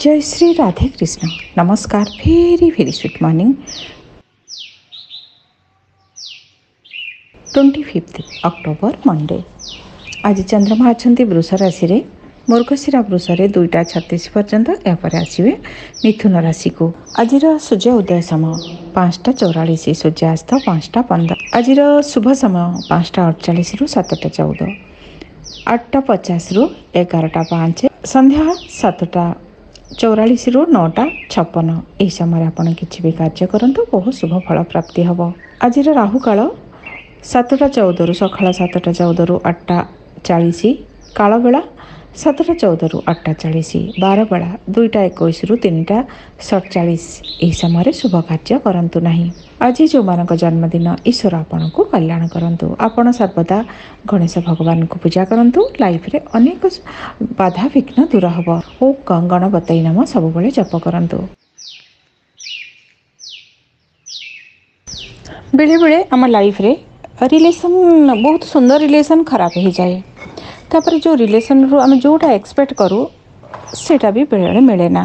जय श्री राधे कृष्ण नमस्कार very very sweet morning twenty fifth October Monday आज चंद्रमा अच्छा वृष राशि मृगशिरा वृषे दुईटा छत्तीस पर्यटन यापर आसवे मिथुन राशि को आज सूर्य उदय समय पांचटा चौरास सूर्यास्त पांचटा पंद्रह आज शुभ समय पांचटा अड़चाश रु सतटा चौदह आठटा पचास रु एगारटा पाँच सन्ध्या सतटा ଚଉରାଳିଶ ରୁ ନଅଟା ଛପନ ଏହି ସମୟରେ ଆପଣ କିଛି ବି କାର୍ଯ୍ୟ କରନ୍ତୁ ବହୁତ ଶୁଭ ଫଳ ପ୍ରାପ୍ତି ହେବ ଆଜିର ରାହୁକାଳ ସାତଟା ଚଉଦରୁ ସକାଳ ସାତଟା ଚଉଦରୁ ଆଠଟା ଚାଳିଶ କାଳବେଳା ସତର ଚଉଦରୁ ଅଠଚାଳିଶ ବାରବେଳା ଦୁଇଟା ଏକୋଇଶରୁ ତିନିଟା ସତଚାଳିଶ ଏହି ସମୟରେ ଶୁଭ କାର୍ଯ୍ୟ କରନ୍ତୁ ନାହିଁ ଆଜି ଯେଉଁମାନଙ୍କ ଜନ୍ମଦିନ ଈଶ୍ୱର ଆପଣଙ୍କୁ କଲ୍ୟାଣ କରନ୍ତୁ ଆପଣ ସର୍ବଦା ଗଣେଶ ଭଗବାନଙ୍କୁ ପୂଜା କରନ୍ତୁ ଲାଇଫ୍ରେ ଅନେକ ବାଧାବିଘ୍ନ ଦୂର ହେବ ଓ ଗଣବତୈ ନାମ ସବୁବେଳେ ଜପ କରନ୍ତୁ ବେଳେବେଳେ ଆମ ଲାଇଫ୍ରେ ରିଲେସନ୍ ବହୁତ ସୁନ୍ଦର ରିଲେସନ୍ ଖରାପ ହୋଇଯାଏ ତାପରେ ଯେଉଁ ରିଲେସନ୍ରୁ ଆମେ ଯେଉଁଟା ଏକ୍ସପେକ୍ଟ କରୁ ସେଇଟା ବି ବେଳେବେଳେ ମିଳେନା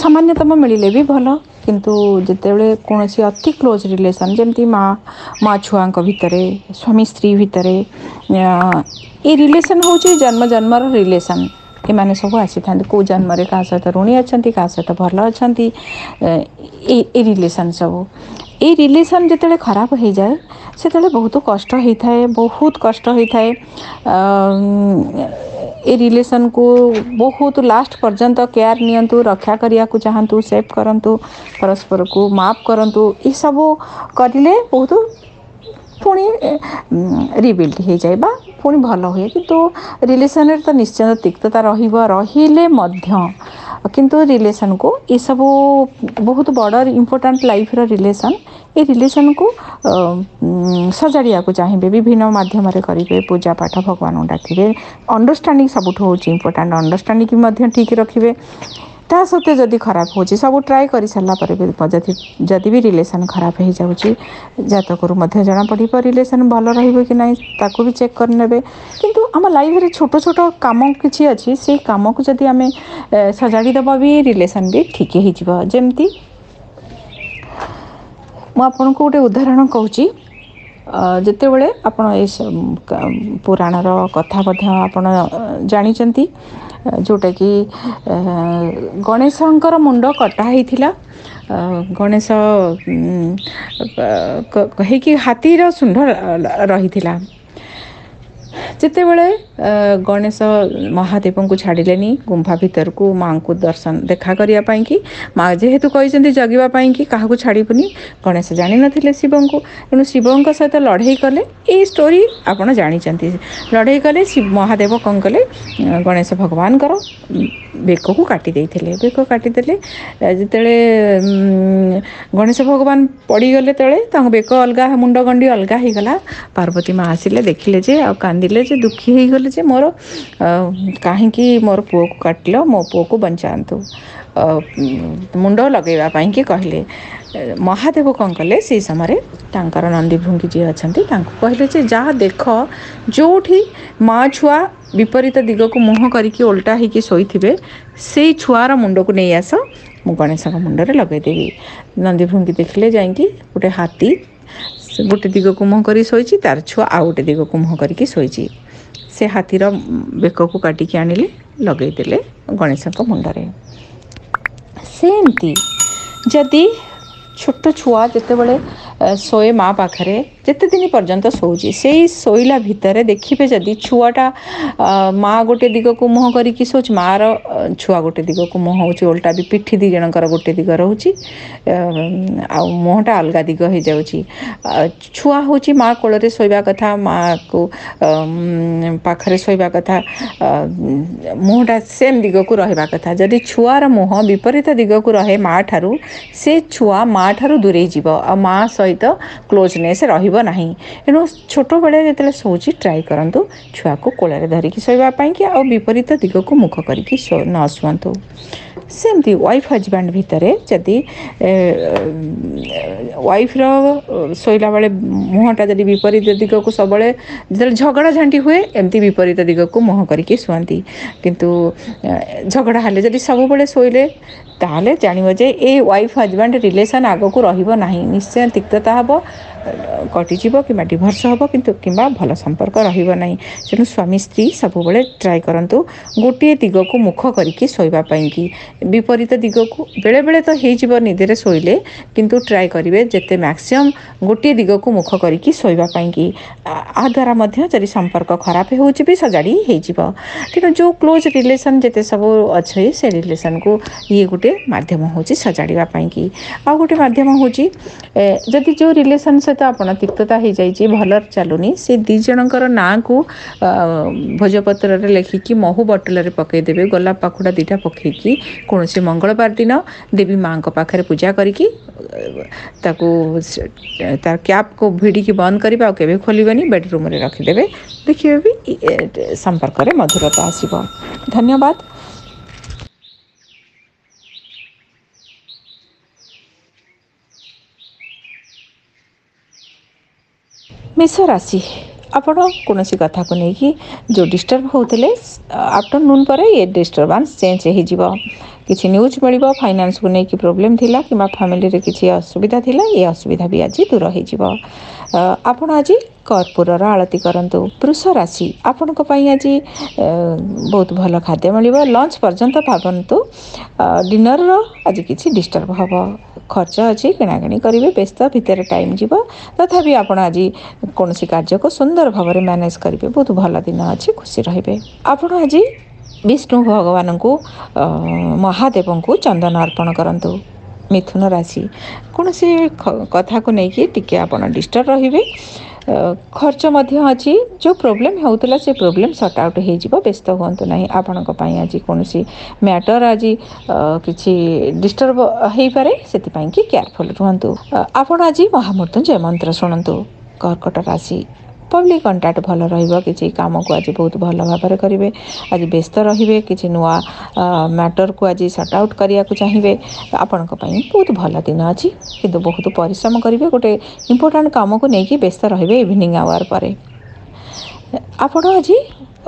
ସାମାନ୍ୟତମ ମିଳିଲେ ବି ଭଲ କିନ୍ତୁ ଯେତେବେଳେ କୌଣସି ଅତି କ୍ଲୋଜ୍ ରିଲେସନ୍ ଯେମିତି ମା ମା ଛୁଆଙ୍କ ଭିତରେ ସ୍ୱାମୀ ସ୍ତ୍ରୀ ଭିତରେ ଏ ରିଲେସନ୍ ହେଉଛି ଜନ୍ମ ଜନ୍ମର ରିଲେସନ୍ ଏମାନେ ସବୁ ଆସିଥାନ୍ତି କେଉଁ ଜନ୍ମରେ କାହା ସହିତ ଋଣୀ ଅଛନ୍ତି କାହା ସହିତ ଭଲ ଅଛନ୍ତି ଏ ରିଲେସନ୍ ସବୁ ଏଇ ରିଲେସନ୍ ଯେତେବେଳେ ଖରାପ ହୋଇଯାଏ ସେତେବେଳେ ବହୁତ କଷ୍ଟ ହୋଇଥାଏ ବହୁତ କଷ୍ଟ ହୋଇଥାଏ ଏ ରିଲେସନ୍କୁ ବହୁତ ଲାଷ୍ଟ ପର୍ଯ୍ୟନ୍ତ କେୟାର ନିଅନ୍ତୁ ରକ୍ଷା କରିବାକୁ ଚାହାନ୍ତୁ ସେଭ୍ କରନ୍ତୁ ପରସ୍ପରକୁ ମାଫ୍ କରନ୍ତୁ ଏସବୁ କରିଲେ ବହୁତ ପୁଣି ରିବିଲ୍ଡ ହେଇଯାଏ ବା ପୁଣି ଭଲ ହୁଏ କିନ୍ତୁ ରିଲେସନ୍ରେ ତ ନିଶ୍ଚିନ୍ତ ତିକ୍ତତା ରହିବ ରହିଲେ ମଧ୍ୟ କିନ୍ତୁ ରିଲେସନ୍କୁ ଏସବୁ ବହୁତ ବଡ଼ ଇମ୍ପୋର୍ଟାଣ୍ଟ ଲାଇଫ୍ର ରିଲେସନ୍ ଏ ରିଲେସନ୍କୁ ସଜାଡ଼ିବାକୁ ଚାହିଁବେ ବିଭିନ୍ନ ମାଧ୍ୟମରେ କରିବେ ପୂଜା ପାଠ ଭଗବାନଙ୍କୁ ଡାକିବେ ଅଣ୍ଡରଷ୍ଟାଣ୍ଡିଂ ସବୁଠୁ ହେଉଛି ଇମ୍ପୋର୍ଟାଣ୍ଟ ଅଣ୍ଡରଷ୍ଟାଣ୍ଡିଂ ମଧ୍ୟ ଠିକ୍ ରଖିବେ ତା ସତ୍ତ୍ୱେ ଯଦି ଖରାପ ହେଉଛି ସବୁ ଟ୍ରାଏ କରିସାରିଲା ପରେ ବି ଯଦି ଯଦି ବି ରିଲେସନ୍ ଖରାପ ହେଇଯାଉଛି ଜାତକରୁ ମଧ୍ୟ ଜଣାପଡ଼ିବ ରିଲେସନ୍ ଭଲ ରହିବ କି ନାହିଁ ତାକୁ ବି ଚେକ୍ କରିନେବେ କିନ୍ତୁ ଆମ ଲାଇଫ୍ରେ ଛୋଟ ଛୋଟ କାମ କିଛି ଅଛି ସେଇ କାମକୁ ଯଦି ଆମେ ସଜାଡ଼ି ଦେବା ବି ରିଲେସନ୍ ବି ଠିକ୍ ହେଇଯିବ ଯେମିତି ମୁଁ ଆପଣଙ୍କୁ ଗୋଟେ ଉଦାହରଣ କହୁଛି ଯେତେବେଳେ ଆପଣ ଏ ପୁରାଣର କଥା ମଧ୍ୟ ଆପଣ ଜାଣିଛନ୍ତି ଯେଉଁଟାକି ଗଣେଶଙ୍କର ମୁଣ୍ଡ କଟା ହେଇଥିଲା ଗଣେଶ ହେଇକି ହାତୀର ଶୁଣ୍ଢ ରହିଥିଲା ଯେତେବେଳେ ଗଣେଶ ମହାଦେବଙ୍କୁ ଛାଡ଼ିଲେନି ଗୁମ୍ଫା ଭିତରକୁ ମାଆଙ୍କୁ ଦର୍ଶନ ଦେଖା କରିବା ପାଇଁକି କି ମା ଯେହେତୁ କହିଛନ୍ତି ଜଗିବା ପାଇଁକି କାହାକୁ ଛାଡ଼ିବୁନି ଗଣେଶ ଜାଣିନଥିଲେ ଶିବଙ୍କୁ ତେଣୁ ଶିବଙ୍କ ସହିତ ଲଢ଼େଇ କଲେ ଏଇ ଷ୍ଟୋରି ଆପଣ ଜାଣିଛନ୍ତି ଲଢ଼େଇ କଲେ ମହାଦେବ କ'ଣ କଲେ ଗଣେଶ ଭଗବାନଙ୍କର ବେକକୁ କାଟି ଦେଇଥିଲେ ବେକ କାଟିଦେଲେ ଯେତେବେଳେ गणेश भगवान पड़गले तेल बेक अलग मुंड मुंडगंडी अलग होगा पार्वती माँ आसिले देखिले जे आंदे जे दुखी हो गले मोर कहीं मोर पुओ को काटिल मो पु को बचातु ମୁଣ୍ଡ ଲଗାଇବା ପାଇଁକି କହିଲେ ମହାଦେବ କ'ଣ କଲେ ସେଇ ସମୟରେ ତାଙ୍କର ନନ୍ଦୀଭୃଙ୍ଗି ଯିଏ ଅଛନ୍ତି ତାଙ୍କୁ କହିଲେ ଯେ ଯାହା ଦେଖ ଯେଉଁଠି ମା ଛୁଆ ବିପରୀତ ଦିଗକୁ ମୁହଁ କରିକି ଓଲଟା ହେଇକି ଶୋଇଥିବେ ସେଇ ଛୁଆର ମୁଣ୍ଡକୁ ନେଇ ଆସ ମୁଁ ଗଣେଶଙ୍କ ମୁଣ୍ଡରେ ଲଗାଇଦେବି ନନ୍ଦୀଭୃଙ୍ଗି ଦେଖିଲେ ଯାଇକି ଗୋଟେ ହାତୀ ଗୋଟେ ଦିଗକୁ ମୁହଁ କରି ଶୋଇଛି ତାର ଛୁଆ ଆଉ ଗୋଟେ ଦିଗକୁ ମୁହଁ କରିକି ଶୋଇଛି ସେ ହାତୀର ବେକକୁ କାଟିକି ଆଣିଲେ ଲଗାଇଦେଲେ ଗଣେଶଙ୍କ ମୁଣ୍ଡରେ सेमती जदि छोट छुआ जिते बड़े सोए मा सोउँछा भएर देखि छुवा माटे दिगको मुह गरिक सोच्छु माुवा गएको मुह हौलटा पिठी दुईजना गोटे दिग रह अलगा दिग है जाऊँ छुवा माइबा कथा माइवा कथा मुहटा सेम दिगको रि छु मुह विपरीत दिगको रहे माुवा दुरै जो आँ स ସହିତ କ୍ଲୋଜନେସ୍ ରହିବ ନାହିଁ ଏଣୁ ଛୋଟବେଳେ ଯେତେବେଳେ ଶୋଉଛି ଟ୍ରାଏ କରନ୍ତୁ ଛୁଆକୁ କୋଳରେ ଧରିକି ଶୋଇବା ପାଇଁକି ଆଉ ବିପରୀତ ଦିଗକୁ ମୁଖ କରିକି ନ ଶୁଅନ୍ତୁ ସେମିତି ୱାଇଫ୍ ହଜବ୍ୟାଣ୍ଡ ଭିତରେ ଯଦି ୱାଇଫ୍ର ଶୋଇଲା ବେଳେ ମୁହଁଟା ଯଦି ବିପରୀତ ଦିଗକୁ ସବୁବେଳେ ଯେତେବେଳେ ଝଗଡ଼ା ଝାଣ୍ଟି ହୁଏ ଏମିତି ବିପରୀତ ଦିଗକୁ ମୁହଁ କରିକି ଶୁଅନ୍ତି କିନ୍ତୁ ଝଗଡ଼ା ହେଲେ ଯଦି ସବୁବେଳେ ଶୋଇଲେ ତାହେଲେ ଜାଣିବ ଯେ ଏ ୱାଇଫ୍ ହଜବ୍ୟାଣ୍ଡ ରିଲେସନ୍ ଆଗକୁ ରହିବ ନାହିଁ ନିଶ୍ଚୟ ତିକ୍ତତା ହେବ କଟିଯିବ କିମ୍ବା ଡିଭୋର୍ସ ହେବ କିନ୍ତୁ କିମ୍ବା ଭଲ ସମ୍ପର୍କ ରହିବ ନାହିଁ ତେଣୁ ସ୍ୱାମୀ ସ୍ତ୍ରୀ ସବୁବେଳେ ଟ୍ରାଏ କରନ୍ତୁ ଗୋଟିଏ ଦିଗକୁ ମୁଖ କରିକି ଶୋଇବା ପାଇଁକି ବିପରୀତ ଦିଗକୁ ବେଳେବେଳେ ତ ହେଇଯିବ ନିଦରେ ଶୋଇଲେ କିନ୍ତୁ ଟ୍ରାଏ କରିବେ ଯେତେ ମ୍ୟାକ୍ସିମମ୍ ଗୋଟିଏ ଦିଗକୁ ମୁଖ କରିକି ଶୋଇବା ପାଇଁକି ଆ ଦ୍ୱାରା ମଧ୍ୟ ଯଦି ସମ୍ପର୍କ ଖରାପ ହେଉଛି ବି ସଜାଡ଼ି ହେଇଯିବ ତେଣୁ ଯେଉଁ କ୍ଲୋଜ୍ ରିଲେସନ୍ ଯେତେ ସବୁ ଅଛି ସେ ରିଲେସନ୍କୁ ଇଏ ଗୋଟେ ମାଧ୍ୟମ ହେଉଛି ସଜାଡ଼ିବା ପାଇଁକି ଆଉ ଗୋଟେ ମାଧ୍ୟମ ହେଉଛି ଯଦି ଯେଉଁ ରିଲେସନ୍ ସହିତ ଆପଣ ତିକ୍ତତା ହେଇଯାଇଛି ଭଲରେ ଚାଲୁନି ସେ ଦୁଇ ଜଣଙ୍କର ନାଁକୁ ଭୋଜପତ୍ରରେ ଲେଖିକି ମହୁ ବଟଲରେ ପକାଇଦେବେ ଗୋଲାପ ପାଖୁଡ଼ା ଦୁଇଟା ପକାଇକି କୌଣସି ମଙ୍ଗଳବାର ଦିନ ଦେବୀ ମାଆଙ୍କ ପାଖରେ ପୂଜା କରିକି ତାକୁ ତା କ୍ୟାପ୍କୁ ଭିଡ଼ିକି ବନ୍ଦ କରିବା ଆଉ କେବେ ଖୋଲିବେନି ବେଡ଼ରୁମ୍ରେ ରଖିଦେବେ ଦେଖିବେ ବି ସମ୍ପର୍କରେ ମଧୁରତା ଆସିବ ଧନ୍ୟବାଦ ମେଷ ରାଶି ଆପଣ କୌଣସି କଥାକୁ ନେଇକି ଯେଉଁ ଡିଷ୍ଟର୍ବ ହେଉଥିଲେ ଆଫ୍ଟରନୁନ୍ ପରେ ଏ ଡିଷ୍ଟର୍ବାନ୍ସ ଚେଞ୍ଜ ହୋଇଯିବ କିଛି ନ୍ୟୁଜ୍ ମିଳିବ ଫାଇନାନ୍ସକୁ ନେଇକି ପ୍ରୋବ୍ଲେମ୍ ଥିଲା କିମ୍ବା ଫ୍ୟାମିଲିରେ କିଛି ଅସୁବିଧା ଥିଲା ଏ ଅସୁବିଧା ବି ଆଜି ଦୂର ହୋଇଯିବ ଆପଣ ଆଜି କର୍ପୂରର ଆଳତି କରନ୍ତୁ ବୃଷ ରାଶି ଆପଣଙ୍କ ପାଇଁ ଆଜି ବହୁତ ଭଲ ଖାଦ୍ୟ ମିଳିବ ଲଞ୍ଚ ପର୍ଯ୍ୟନ୍ତ ଭାବନ୍ତୁ ଡିନରର ଆଜି କିଛି ଡିଷ୍ଟର୍ବ ହେବ ଖର୍ଚ୍ଚ ଅଛି କିଣାକିଣି କରିବେ ବ୍ୟସ୍ତ ଭିତରେ ଟାଇମ୍ ଯିବ ତଥାପି ଆପଣ ଆଜି କୌଣସି କାର୍ଯ୍ୟକୁ ସୁନ୍ଦର ଭାବରେ ମ୍ୟାନେଜ୍ କରିବେ ବହୁତ ଭଲ ଦିନ ଅଛି ଖୁସି ରହିବେ ଆପଣ ଆଜି ବିଷ୍ଣୁ ଭଗବାନଙ୍କୁ ମହାଦେବଙ୍କୁ ଚନ୍ଦନ ଅର୍ପଣ କରନ୍ତୁ ମିଥୁନ ରାଶି କୌଣସି କଥାକୁ ନେଇକି ଟିକେ ଆପଣ ଡିଷ୍ଟର୍ବ ରହିବେ ଖର୍ଚ୍ଚ ମଧ୍ୟ ଅଛି ଯେଉଁ ପ୍ରୋବ୍ଲେମ୍ ହେଉଥିଲା ସେ ପ୍ରୋବ୍ଲେମ୍ ସର୍ଟ ଆଉଟ୍ ହେଇଯିବ ବ୍ୟସ୍ତ ହୁଅନ୍ତୁ ନାହିଁ ଆପଣଙ୍କ ପାଇଁ ଆଜି କୌଣସି ମ୍ୟାଟର୍ ଆଜି କିଛି ଡିଷ୍ଟର୍ବ ହେଇପାରେ ସେଥିପାଇଁ କି କେୟାରଫୁଲ୍ ରୁହନ୍ତୁ ଆପଣ ଆଜି ମହାମୃତ୍ୟୁଞ୍ଜୟ ମନ୍ତ୍ର ଶୁଣନ୍ତୁ କର୍କଟ ରାଶି ପବ୍ଲିକ୍ କଣ୍ଟାକ୍ଟ ଭଲ ରହିବ କିଛି କାମକୁ ଆଜି ବହୁତ ଭଲ ଭାବରେ କରିବେ ଆଜି ବ୍ୟସ୍ତ ରହିବେ କିଛି ନୂଆ ମ୍ୟାଟରକୁ ଆଜି ସର୍ଟ ଆଉଟ୍ କରିବାକୁ ଚାହିଁବେ ଆପଣଙ୍କ ପାଇଁ ବହୁତ ଭଲ ଦିନ ଅଛି କିନ୍ତୁ ବହୁତ ପରିଶ୍ରମ କରିବେ ଗୋଟେ ଇମ୍ପୋର୍ଟାଣ୍ଟ କାମକୁ ନେଇକି ବ୍ୟସ୍ତ ରହିବେ ଇଭିନିଂ ଆୱାର ପରେ ଆପଣ ଆଜି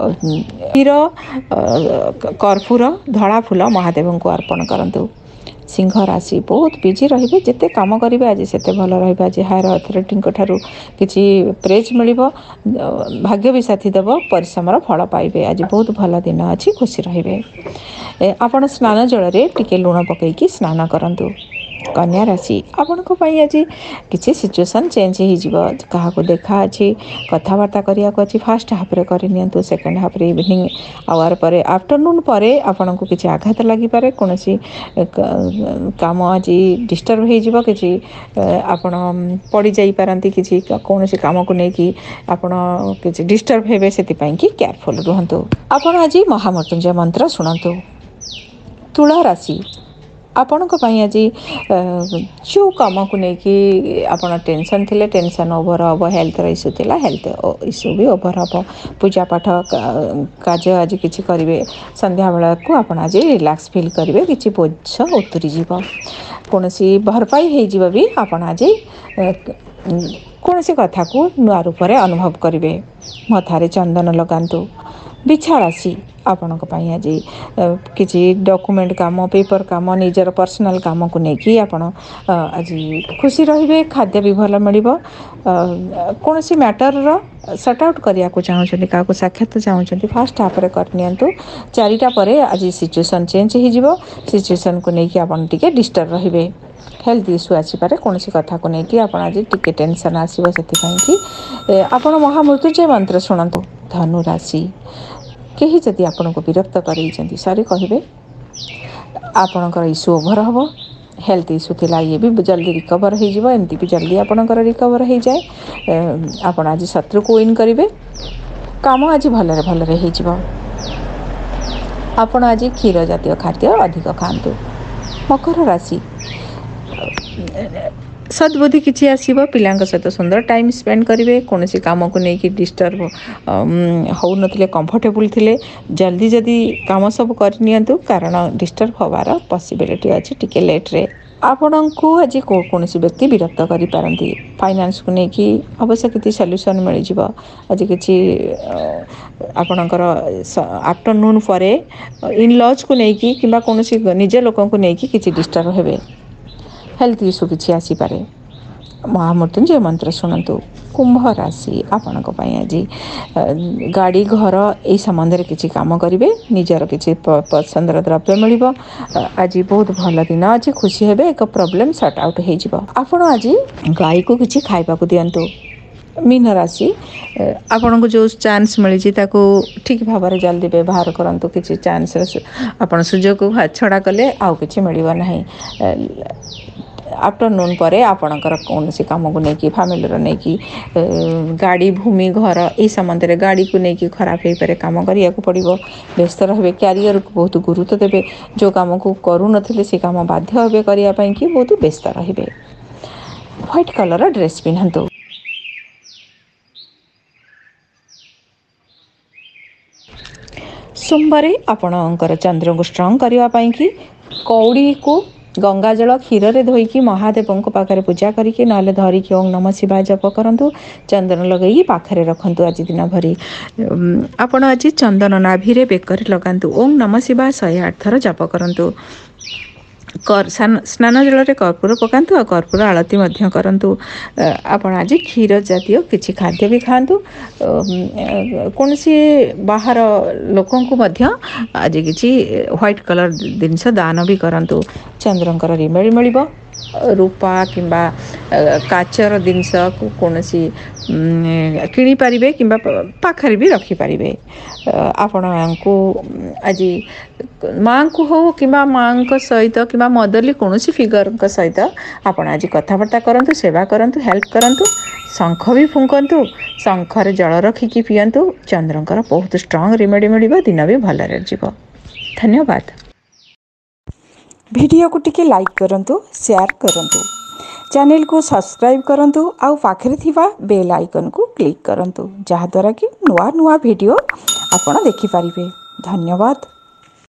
କ୍ଷୀର କର୍ପୂର ଧଳା ଫୁଲ ମହାଦେବଙ୍କୁ ଅର୍ପଣ କରନ୍ତୁ ସିଂହ ରାଶି ବହୁତ ବିଜି ରହିବେ ଯେତେ କାମ କରିବେ ଆଜି ସେତେ ଭଲ ରହିବେ ଆଜି ହାୟର ଅଥରିଟିଙ୍କ ଠାରୁ କିଛି ପ୍ରେଜ୍ ମିଳିବ ଭାଗ୍ୟ ବି ସାଥି ଦେବ ପରିଶ୍ରମର ଫଳ ପାଇବେ ଆଜି ବହୁତ ଭଲ ଦିନ ଅଛି ଖୁସି ରହିବେ ଆପଣ ସ୍ନାନ ଜଳରେ ଟିକେ ଲୁଣ ପକାଇକି ସ୍ନାନ କରନ୍ତୁ କନ୍ୟା ରାଶି ଆପଣଙ୍କ ପାଇଁ ଆଜି କିଛି ସିଚୁଏସନ୍ ଚେଞ୍ଜ ହେଇଯିବ କାହାକୁ ଦେଖା ଅଛି କଥାବାର୍ତ୍ତା କରିବାକୁ ଅଛି ଫାର୍ଷ୍ଟ ହାଫ୍ରେ କରିନିଅନ୍ତୁ ସେକେଣ୍ଡ ହାଫ୍ରେ ଇଭିନିଂ ଆୱାର୍ ପରେ ଆଫ୍ଟରନୁନ୍ ପରେ ଆପଣଙ୍କୁ କିଛି ଆଘାତ ଲାଗିପାରେ କୌଣସି କାମ ଆଜି ଡିଷ୍ଟର୍ବ ହେଇଯିବ କିଛି ଆପଣ ପଡ଼ିଯାଇପାରନ୍ତି କିଛି କୌଣସି କାମକୁ ନେଇକି ଆପଣ କିଛି ଡିଷ୍ଟର୍ବ ହେବେ ସେଥିପାଇଁ କି କେୟାରଫୁଲ୍ ରୁହନ୍ତୁ ଆପଣ ଆଜି ମହାମୃତ୍ୟୁଞ୍ଜୟ ମନ୍ତ୍ର ଶୁଣନ୍ତୁ ତୁଳା ରାଶି आपण आज जो कम को लेकिन आप टेनसन थे टेनसन ओभरहब हेल्थ रस्यू थी हेल्थ इश्यू भी ओभरहब पूजापाठ कार्य आज किसी करेंगे सन्ध्या को आप आज रिलैक्स फिल करेंगे कि बोझ उतरी कौन सी भरपाई हो आप आज कौन सी कथ को नुआ रूप से अनुभव करेंगे मथार चंदन लगातु बिछा आपण आज कि डॉक्यूमेंट काम पेपर काम निजर पर्सनल काम को लेकिन आप आज खुशी रे खाद्य भी भल मिल कौन सी मैटर सर्ट आउट करने को चाहते क्या साक्षात चाहते फास्ट हाफ करनी चारिटापर आज सिचुएसन चेज हो सीचुएसन को लेकिन आपे डिस्टर्ब रही हेल्थ इश्यू आसपे कौन कथ को लेकिन आप टे टेनसन आसपाई कि आप महामृत्युंजय मंत्र शुणु ଧନୁରାଶି କେହି ଯଦି ଆପଣଙ୍କୁ ବିରକ୍ତ କରେଇଛନ୍ତି ସରି କହିବେ ଆପଣଙ୍କର ଇସ୍ୟୁ ଓଭର୍ ହେବ ହେଲ୍ଥ ଇସ୍ୟୁ ଥିଲା ଇଏ ବି ଜଲ୍ଦି ରିକଭର୍ ହେଇଯିବ ଏମିତି ବି ଜଲ୍ଦି ଆପଣଙ୍କର ରିକଭର୍ ହେଇଯାଏ ଆପଣ ଆଜି ଶତ୍ରୁକୁ ୱିନ୍ କରିବେ କାମ ଆଜି ଭଲରେ ଭଲରେ ହେଇଯିବ ଆପଣ ଆଜି କ୍ଷୀର ଜାତୀୟ ଖାଦ୍ୟ ଅଧିକ ଖାଆନ୍ତୁ ମକର ରାଶି ସଦ୍ବୁଦ୍ଧି କିଛି ଆସିବ ପିଲାଙ୍କ ସହିତ ସୁନ୍ଦର ଟାଇମ୍ ସ୍ପେଣ୍ଡ କରିବେ କୌଣସି କାମକୁ ନେଇକି ଡିଷ୍ଟର୍ବ ହେଉନଥିଲେ କମ୍ଫର୍ଟେବୁଲ୍ ଥିଲେ ଜଲ୍ଦି ଯଦି କାମ ସବୁ କରିନିଅନ୍ତୁ କାରଣ ଡିଷ୍ଟର୍ବ ହେବାର ପସିବିଲିଟି ଅଛି ଟିକେ ଲେଟ୍ରେ ଆପଣଙ୍କୁ ଆଜି କୌଣସି ବ୍ୟକ୍ତି ବିରକ୍ତ କରିପାରନ୍ତି ଫାଇନାନ୍ସକୁ ନେଇକି ଅବଶ୍ୟ କିଛି ସଲ୍ୟୁସନ୍ ମିଳିଯିବ ଆଜି କିଛି ଆପଣଙ୍କର ଆଫ୍ଟରନୁନ୍ ପରେ ଇନ୍ ଲଜ୍କୁ ନେଇକି କିମ୍ବା କୌଣସି ନିଜ ଲୋକଙ୍କୁ ନେଇକି କିଛି ଡିଷ୍ଟର୍ବ ହେବେ हेल्थ इश्यू कि आसपे महामृत्युंजय मंत्र शुणु कुंभ राशि आपण आज गाड़ी घर यही संबंध में किसी कम करेंगे निजर कि पसंद द्रव्य मिल आज बहुत भल दिन अच्छे खुशी हे एक प्रॉब्लम सर्ट आउट हो गाई को किसी खावा दिंतु मीन राशि आपण को जो चान्स मिली ठीक भाव जल्दी व्यवहार करूँ किसी चान्स आप सुजोग छड़ा कले आ आफ्टरनून पर आपणकर कौन सी कम को लेकिन फैमिली रही गाड़ी भूमि घर यह संबंध में गाड़ी को लेकिन खराब हो पारे कम करने पड़ो व्यस्त रे क्यारिययर को बहुत गुरुत्व देते जो कम को करूँ से कम बाध्य कि बहुत व्यस्त रे ह्वैट कलर ड्रेस पिन्धतु सोमवार आपण चंद्र को स्ट्रंग करने कौड़ी को ଗଙ୍ଗା ଜଳ କ୍ଷୀରରେ ଧୋଇକି ମହାଦେବଙ୍କ ପାଖରେ ପୂଜା କରିକି ନହେଲେ ଧରିକି ଓଂ ନମ ଶିବା ଜପ କରନ୍ତୁ ଚନ୍ଦନ ଲଗାଇକି ପାଖରେ ରଖନ୍ତୁ ଆଜି ଦିନ ଭରି ଆପଣ ଆଜି ଚନ୍ଦନ ନାଭିରେ ବେକରେ ଲଗାନ୍ତୁ ଓଂ ନମ ଶିବା ଶହେ ଆଠ ଥର ଜପ କରନ୍ତୁ स्न ज जलैले कर्पूर पकापूर आलती आप आज क्षीर जातीय कि खाद्य खा कसी बाह्र लोक आज कि ह्वट कलर भी दानु चन्द्रको रिमेड मिल रूपा कम्बा काचर को जो किपारे कम्बा पाखेरि आपण आपणु आज मादली किसिस फिगरको सहित फिगर सहित आज कथाबर्ता हेल्प भी गरु शखि फुकु शि पियु चन्द्रको बहुत स्ट्रङ रेमेडी मिडियो दिनबि भलर धन्यवाद वीडियो को टिके लाइक करूँ शेयर करूँ चैनल को सब्सक्राइब करूँ आउ पाखे बेल आइकन को क्लिक करूँ जहाद्वारा कि नू नुआ भिड आप देखिपर धन्यवाद